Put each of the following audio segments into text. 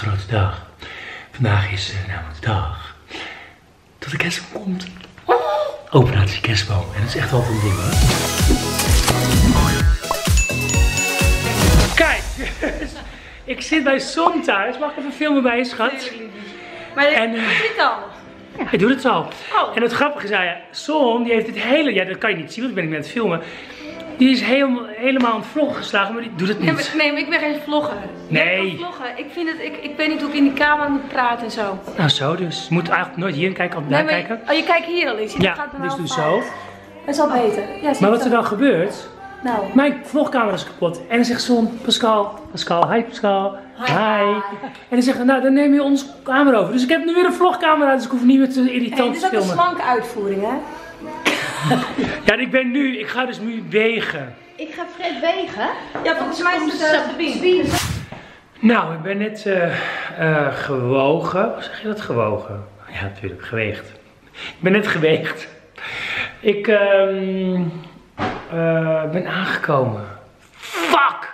grote dag. Vandaag is uh, namelijk de dag dat de kerstboom komt. Operatie kerstboom. En dat is echt wel een ding hoor. Kijk, ik zit bij Som thuis. Mag ik even filmen bij je schat? Maar En, en, eh, doe het al. Hij doet het al. Oh. En het grappige is, ja, Som, die heeft het hele, ja dat kan je niet zien, want ik ben ik met het filmen. Die is helemaal, helemaal aan het vloggen geslagen, maar die doet het Nee, niet. maar, nee, maar ik ben geen vlogger. Nee. Ik vloggen. Ik vind het, ik, ik weet niet hoe ik in die camera moet praten en zo. Nou zo dus. Je moet eigenlijk nooit hierin kijken, altijd daar Nee, maar, kijken. Oh, je kijkt hier al eens. Ja, gaat dus doe zo. Dat is al beter. Ja, Maar wat er dan gebeurt, Nou. mijn vlogcamera is kapot. En dan zegt Son, Pascal, Pascal, hi Pascal, hi. En dan zegt nou dan neem je ons camera over. Dus ik heb nu weer een vlogcamera, dus ik hoef niet meer te Hey, irritant dit te is ook een filmen. slanke uitvoering, hè? Ja, en ik ben nu, ik ga dus nu wegen. Ik ga Fred wegen. Ja, volgens mij is het uh, speed. Nou, ik ben net eh, eh, gewogen. Hoe zeg je dat, gewogen? Ja, natuurlijk, geweegd. Ik ben net geweegd. Ik ehm, eh, ben aangekomen. Fuck! Daar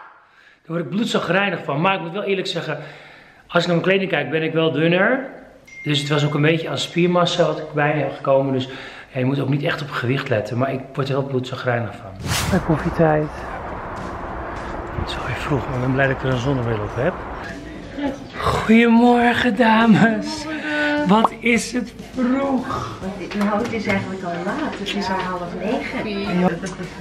word ik bloedzagrijnig van. Maar ik moet wel eerlijk zeggen, als ik naar mijn kleding kijk, ben ik wel dunner. Dus het was ook een beetje aan spiermassa wat ik bij heb gekomen. Dus ja, je moet ook niet echt op gewicht letten. Maar ik word er wel bloedzagrijnig van. Mijn koffietijd. Het is wel weer vroeg, maar ik ben blij dat ik er een zonnebril op heb. Goedemorgen dames. Wat is het vroeg. Nou, het is eigenlijk al laat. Het is al half negen.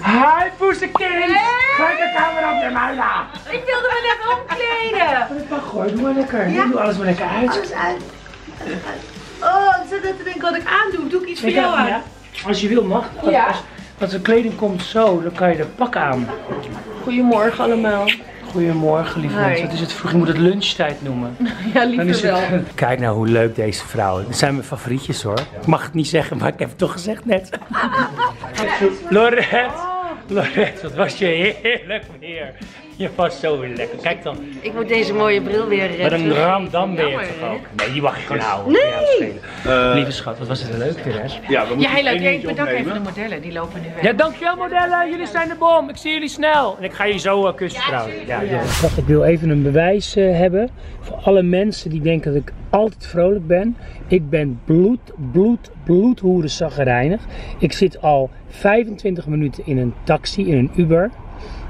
Hi poesekind. Kijk de camera op de Maila. Ik wilde me net omkleden. Gooi, doe maar lekker. Doe alles maar lekker uit. Alles uit. Oh, ik zit net te denken wat ik aandoe. Doe ik iets voor Ik jou heb- aan? ja, Als je wil mag. Als, Ja. als, de kleding komt zo, dan kan je er pak aan. Goedemorgen allemaal. Goedemorgen lieve mensen. Wat is het vroeg? Je moet het lunchtijd noemen. Ja, liever wel. kijk nou hoe leuk deze vrouwen. Dat zijn mijn favorietjes hoor. Ik mag het niet zeggen, maar ik heb het toch gezegd net. Lorette, Lorette, wat was je heerlijk weer. Je was zo weer lekker. Kijk dan, Ik moet deze mooie bril weer wat redden. een ramdam ben je Jammer, toch ook. Nee, die mag je gewoon houden. Nee! Lieve schat, wat was het leuk weer hè? Ja, we moeten Ja, heel leuk. Ja, ik dingetje bedank even de modellen, die lopen nu weg. Ja, dankjewel modellen. Jullie zijn de bom. Ik zie jullie snel. En ik ga je zo uh, kussen trouwens. Ja, Wacht, ik wil even een bewijs eh, hebben voor alle mensen die denken dat ik altijd vrolijk ben. Ik ben bloed, bloed, bloedhoeren zaggerijnig. Ik zit al 25 minuten in een taxi, in een Uber.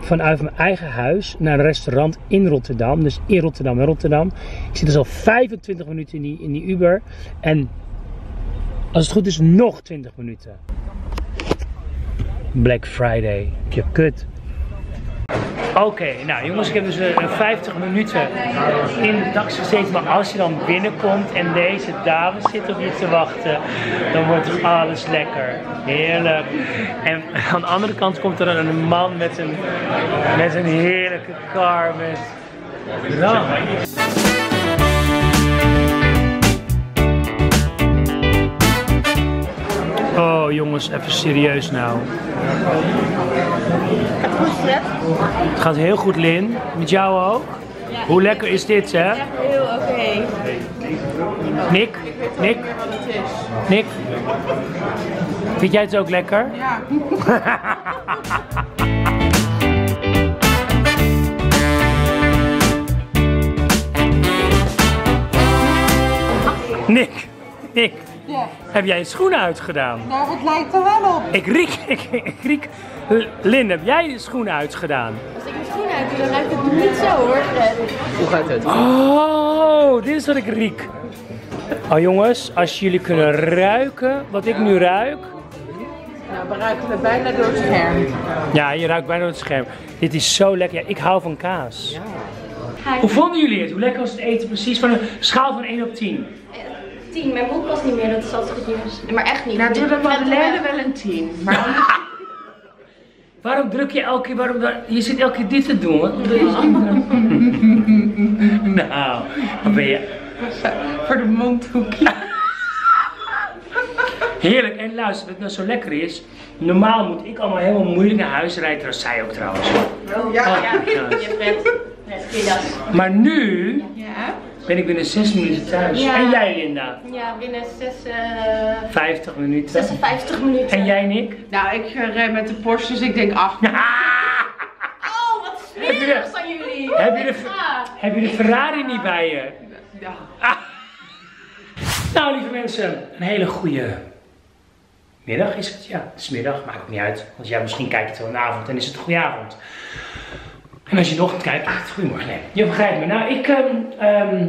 Vanuit mijn eigen huis naar een restaurant in Rotterdam. Dus in Rotterdam en Rotterdam. Ik zit dus al 25 minuten in die, in die Uber. En als het goed is, nog 20 minuten. Black Friday. Je kut. Oké, nou jongens, ik heb dus eh, 50 minuten in de taxi gezeten. Maar als je dan binnenkomt en deze dames zitten op je te wachten, dan wordt alles lekker. Heerlijk. En aan de andere kant komt er een man met een, met een heerlijke car met. Oh jongens, even serieus nou. Het gaat heel goed, Lin. Met jou ook? Hoe lekker is dit, hè? Heel oké. Nick? Nick? Nick? Vind jij het ook lekker? Ja. Nick, Nick, heb jij je schoenen uitgedaan? Nou, het lijkt er wel op. Ik riek, ik, ik riek. Lin, heb jij je schoenen uitgedaan? Als ik mijn schoenen uit doe, dan ruikt het niet zo hoor, Fred. Oh, dit is wat ik riek. Oh jongens, als jullie kunnen ruiken wat ik nu ruik. Nou, we ruiken we bijna door het scherm. Ja, je ruikt bijna door het scherm. Dit is zo lekker. Ja, ik hou van kaas. Hoe vonden jullie het? Hoe lekker was het eten? Precies van een schaal van 1 op 10. 10, mijn mond past niet meer, dat is altijd goed nieuws. Maar echt niet. Nou, de Fred, madeleine wel een 10. Maar Waarom druk je elke keer, waarom, waar- je zit elke keer dit te doen. Wat nou, wat ben je voor de mondhoekje. heerlijk. En luister, wat nou zo lekker is. Normaal moet ik allemaal helemaal moeilijk naar huis rijden. Dat zei ook trouwens. Oh, Ja. Oh, ja, dat? Maar nu Ja. Ben ik binnen 6 minuten thuis. Ja. En jij Linda? Ja, binnen 6, eh 50 minuten. 56 minuten. En jij Nick? Nou, ik eh, rijd met de Porsche, dus ik denk 8. Oh, wat smerig zijn jullie. Heb je, de, heb je de Ferrari niet bij je? Ja. Nou, lieve mensen, een hele goede middag is het. Ja, het is middag, maakt ook niet uit. Want ja, misschien kijk je het wel in de avond en is het een goede avond. En als je nog kijkt, goedemorgen. Nee, je begrijpt me. Nou, ik ehm, ehm,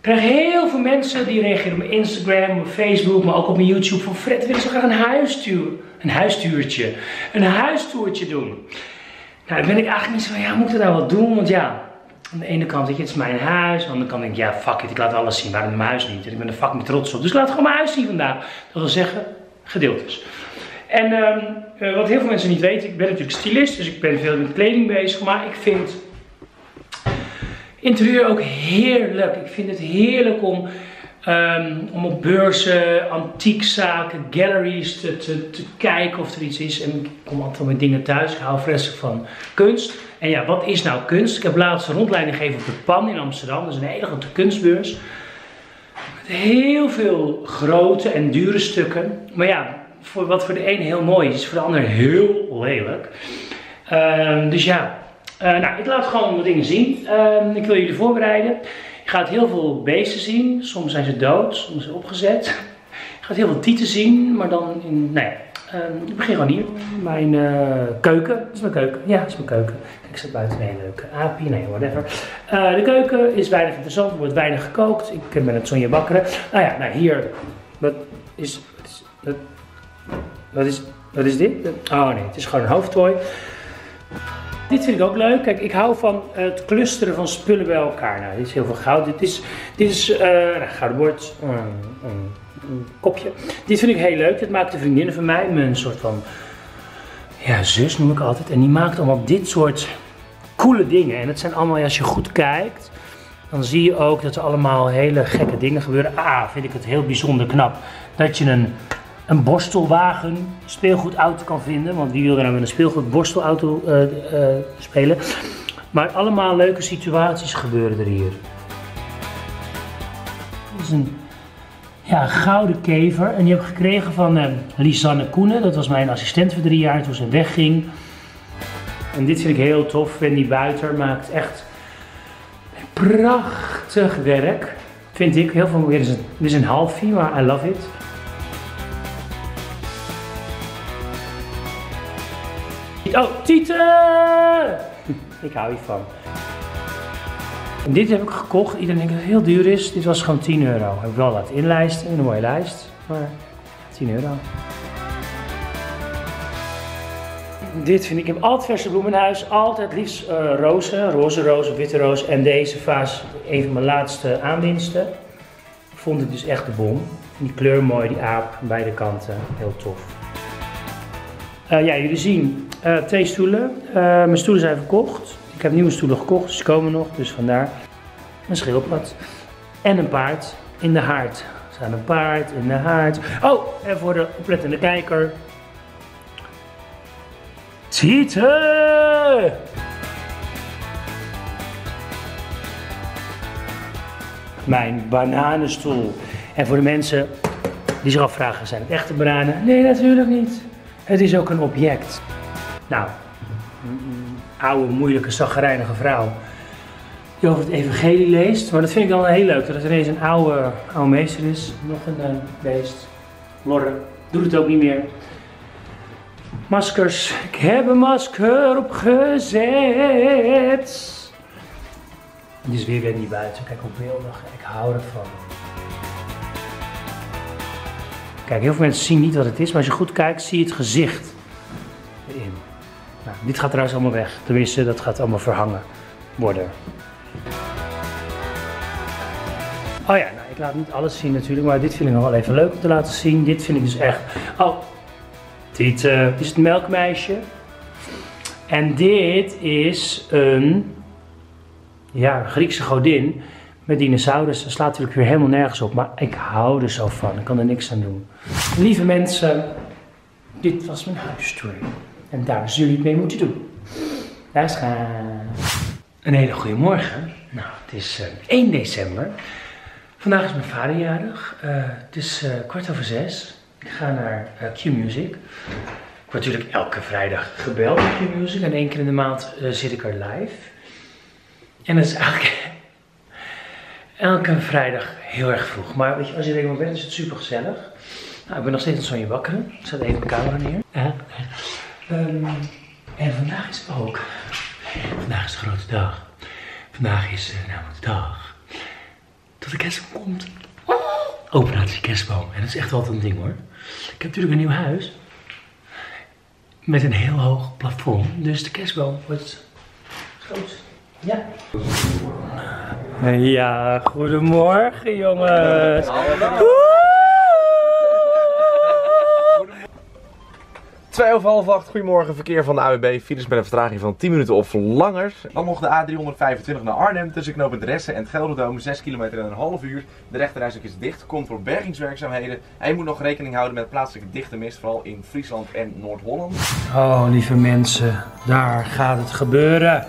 krijg heel veel mensen die reageren op mijn Instagram, op Facebook, maar ook op mijn YouTube. Van Fred, wil zo graag een huistuur, een huistuurtje, een doen? Nou, dan ben ik eigenlijk niet zo van, ja, moet ik dat nou wel doen? Want ja, aan de ene kant, weet je, het is mijn huis. Aan de andere kant denk ik, ja, fuck it, ik laat alles zien. Waarom mijn huis niet? Ik ben er fucking trots op. Dus ik laat gewoon mijn huis zien vandaag. Dat wil zeggen, gedeeltes. En ehm, eh, wat heel veel mensen niet weten, ik ben natuurlijk stylist, dus ik ben veel met kleding bezig. Maar ik vind interieur ook heerlijk. Ik vind het heerlijk om, ehm, om op beurzen, antiekzaken, galleries te, te, te kijken of er iets is. En ik kom altijd met dingen thuis. Ik hou vreselijk van kunst. En ja, wat is nou kunst? Ik heb laatst een rondleiding gegeven op de PAN in Amsterdam. Dat is een hele grote kunstbeurs. Met heel veel grote en dure stukken. Maar ja, voor wat voor de ene heel mooi is, is voor de ander heel lelijk. Ehm, dus ja, eh, nou, ik laat gewoon wat dingen zien. Ehm, ik wil jullie voorbereiden. Je gaat heel veel beesten zien. Soms zijn ze dood, soms zijn ze opgezet. Je gaat heel veel tieten zien, maar dan in, nou ja, ehm, ik begin gewoon hier. Mijn eh, keuken, dat is mijn keuken. Ja, dat is mijn keuken. Kijk, ik zit buiten een leuke aapje, nee, whatever. Eh, de keuken is weinig interessant, er wordt weinig gekookt. Ik ben het Sonja Bakkeren. Nou ja, nou hier, wat is, wat, wat is, wat is dit? Oh nee, het is gewoon een hoofdtooi. Dit vind ik ook leuk. Kijk, ik hou van het clusteren van spullen bij elkaar. Nou, dit is heel veel goud. Dit is, dit is uh, gouden een, een, een kopje. Dit vind ik heel leuk. Dit maakt een vriendin van mij, mijn soort van ja, zus noem ik altijd. En die maakt allemaal dit soort coole dingen. En het zijn allemaal, als je goed kijkt, dan zie je ook dat er allemaal hele gekke dingen gebeuren. Ah, vind ik het heel bijzonder knap dat je een een borstelwagen speelgoedauto kan vinden. Want wie wil er nou met een speelgoed borstelauto uh, uh, spelen? Maar allemaal leuke situaties gebeuren er hier. Dit is een ja, gouden kever. En die heb ik gekregen van uh, Lisanne Koenen. Dat was mijn assistent voor drie jaar toen ze wegging. En dit vind ik heel tof. Wendy Buiter maakt echt prachtig werk. Vind ik. Heel veel. Dit is een, dit is een halfie, maar I love it. Oh, Tieten! Ik hou hiervan. En dit heb ik gekocht. Iedereen denkt dat het heel duur is. Dit was gewoon 10 euro. Heb ik wel laten inlijsten in een mooie lijst. Maar 10 euro. Dit vind ik. Ik heb altijd verse bloemen in huis. Altijd liefst uh, rozen. Roze of witte roos. En deze vaas, een van mijn laatste aanwinsten. Vond ik dus echt de bom. Die kleur mooi, die aap beide kanten. Heel tof. Uh, ja, jullie zien uh, twee stoelen. Uh, mijn stoelen zijn verkocht. Ik heb nieuwe stoelen gekocht, dus ze komen nog. Dus vandaar een schildpad. En een paard in de haard. Er staat een paard in de haard. Oh, en voor de oplettende kijker. Tieten! Mijn bananenstoel. En voor de mensen die zich afvragen, zijn het echte bananen? Nee, natuurlijk niet. Het is ook een object. Nou, oude, moeilijke, zaggerijnige vrouw die over het evangelie leest. Maar dat vind ik dan heel leuk, dat het ineens een oude, oude meester is. Nog een uh, beest. Lorre, doet het ook niet meer. Maskers. Ik heb een masker opgezet. Die is weer weer niet buiten. Kijk hoe beeldig. Ik hou ervan. Kijk, heel veel mensen zien niet wat het is, maar als je goed kijkt, zie je het gezicht erin. Dit gaat trouwens allemaal weg. Tenminste, dat gaat allemaal verhangen worden. Oh ja, nou, ik laat niet alles zien natuurlijk, maar dit vind ik nog wel even leuk om te laten zien. Dit vind ik dus echt... Oh, dit uh, is het melkmeisje. En dit is een ja, Griekse godin met dinosaurus. Dat slaat natuurlijk weer helemaal nergens op, maar ik hou er zo van. Ik kan er niks aan doen. Lieve mensen, dit was mijn huistour. En daar zullen jullie het mee moeten doen. Daar gaan. Een hele goede morgen. Nou, het is uh, 1 december. Vandaag is mijn vader jarig. Uh, het is uh, kwart over zes. Ik ga naar Q-Music. Ik word natuurlijk elke vrijdag gebeld op Q-Music. En één keer in de maand zit ik er live. En dat is eigenlijk Elke vrijdag heel erg vroeg. Maar weet je, als je er eenmaal bent, is het super gezellig. Nou, ik ben nog steeds aan Sonja Bakkeren. Ik zet even de camera neer. Ehm, en vandaag is het ook. Vandaag is de grote dag. Vandaag is eh, namelijk de dag dat de kerstboom komt. Operatie kerstboom. En dat is echt altijd een ding hoor. Ik heb natuurlijk een nieuw huis. Met een heel hoog plafond. Dus de kerstboom wordt groot. Ja. Ja, goedemorgen jongens. Twee over half acht, goedemorgen, verkeer van de AWB. Files met een vertraging van 10 minuten of langer. Dan nog de A325 naar Arnhem tussen knooppunt Ressen en het Gelderdoom. 6 kilometer en een half uur. De rechterreis is dicht, komt voor bergingswerkzaamheden. En je moet nog rekening houden met plaatselijke dichte mist, vooral in Friesland en Noord-Holland. Oh, lieve mensen, daar gaat het gebeuren.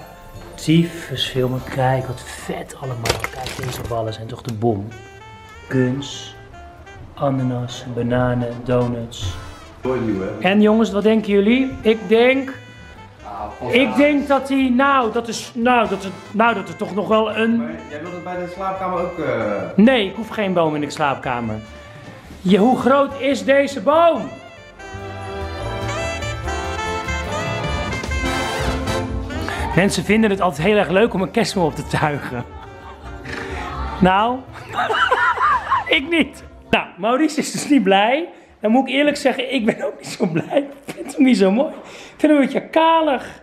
Tyfus filmen, kijk wat vet allemaal. Kijk, deze ballen zijn toch de bom. Guns, ananas, bananen, donuts. En jongens, wat denken jullie? Ik denk, ik denk dat die, nou, dat is, nou, dat nou, dat er toch nog wel een... Jij wilt het bij de slaapkamer ook... eh, Nee, ik hoef geen boom in de slaapkamer. Je, hoe groot is deze boom? Mensen vinden het altijd heel erg leuk om een kerstboom op te tuigen. Nou, ik niet. Nou, Maurice is dus niet blij. Dan moet ik eerlijk zeggen, ik ben ook niet zo blij. Ik vind het niet zo mooi. Ik vind het een beetje kalig.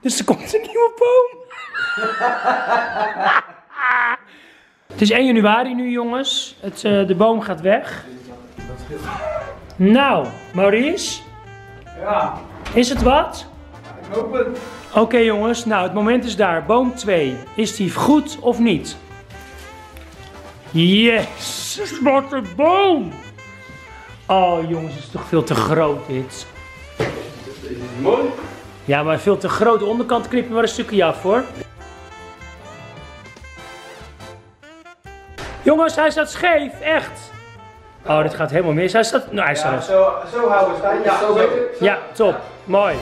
Dus er komt een nieuwe boom. Het is 1 januari nu, jongens. Het, eh, de boom gaat weg. Nou, Maurice? Ja, Is het wat? ik hoop het. Oké, jongens. Nou, het moment is daar. Boom 2. Is die goed of niet? Yes! Wat een boom! Oh, jongens, het is toch veel te groot, dit. Is het mooi? Ja, maar veel te groot. De onderkant knippen we maar een stukje af, hoor. Jongens, hij staat scheef. Echt. Oh, dit gaat helemaal mis. Hij staat... Nou, hij staat... zo, zo houden Stijn. Ja, zo. Ja, top. Mooi.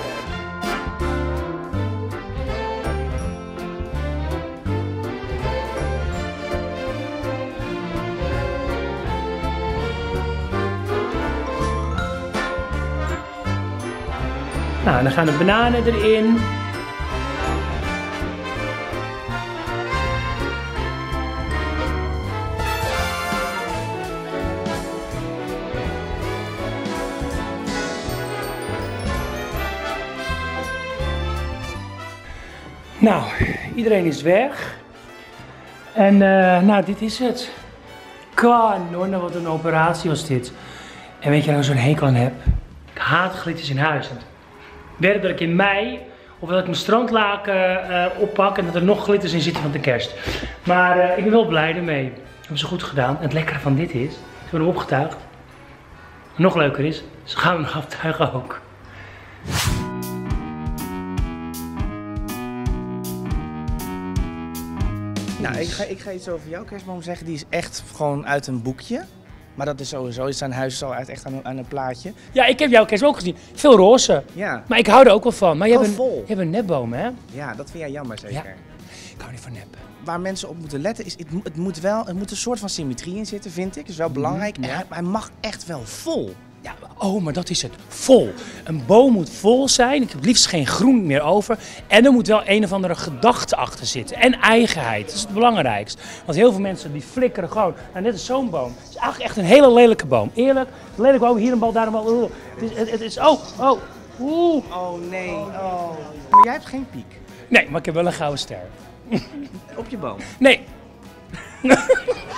Nou, dan gaan de bananen erin. Nou, iedereen is weg. En eh, nou, dit is het. Kanon, wat een operatie was dit. En weet je waar ik zo'n hekel aan heb? Ik haat glitters in huis. Werk dat ik in mei, of dat ik mijn strandlaken eh, oppak en dat er nog glitters in zitten van de kerst. Maar eh, ik ben wel blij ermee. Hebben ze goed gedaan. En het lekkere van dit is, ze hem opgetuigd. Nog leuker is, ze gaan nog aftuigen ook. Nou, ik ga, ik ga iets over jouw kerstboom zeggen. Die is echt gewoon uit een boekje. Maar dat is sowieso, zijn huis uit, echt aan een, aan een plaatje. Ja, ik heb jouw kerst ook gezien. Veel roze. Ja, Maar ik hou er ook wel van. Maar je hebt een, vol. je hebt een nepboom, hè? ja, dat vind jij jammer zeker. Ja. Ik hou niet van nep. Waar mensen op moeten letten is, het, mo- het moet wel, er moet een soort van symmetrie in zitten, vind ik. Dat is wel belangrijk. En Mhm, ja. hij, hij mag echt wel vol. Oh, maar dat is het. Vol. Een boom moet vol zijn. Ik heb het liefst geen groen meer over. En er moet wel een of andere gedachte achter zitten. En eigenheid. Dat is het belangrijkste. Want heel veel mensen die flikkeren gewoon. Nou, net als zo'n boom. Het is eigenlijk echt een hele lelijke boom. Eerlijk. Lelijk boom. Hier een bal, daar een bal. Oeh. Het is, het, het is oh, oh. Oeh. Oh nee, oh. Maar jij hebt geen piek Nee, maar ik heb wel een gouden ster. op je boom. Nee.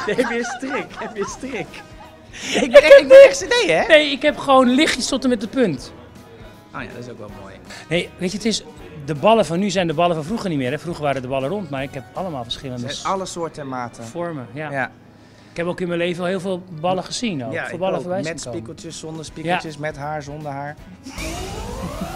heb je een strik, heb je een strik. Ik ben echt, ik ben echt nee hè? Nee, ik heb gewoon lichtjes tot en met de punt. Oh ja, dat is ook wel mooi. Nee, weet je, het is... De ballen van nu zijn de ballen van vroeger niet meer. Hè? Vroeger waren de ballen rond, maar ik heb allemaal verschillende Er zijn alle soorten en maten. vormen. Ja. Ja, Ik heb ook in mijn leven al heel veel ballen gezien. Ook. ja Veel ik ballen ook. met spiekeltjes, zonder spiekeltjes, met haar, zonder haar.